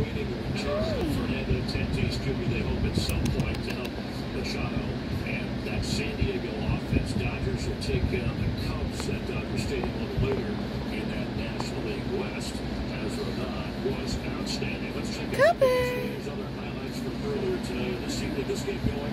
waiting a return of Fernando Tatis Jr. They hope at some point to help Machado. And that San Diego offense, Dodgers will take on the Cubs at Dodger Stadium a little later in that National League West. As Rodon was outstanding. Let's check out these other highlights from earlier today in the season. This game going.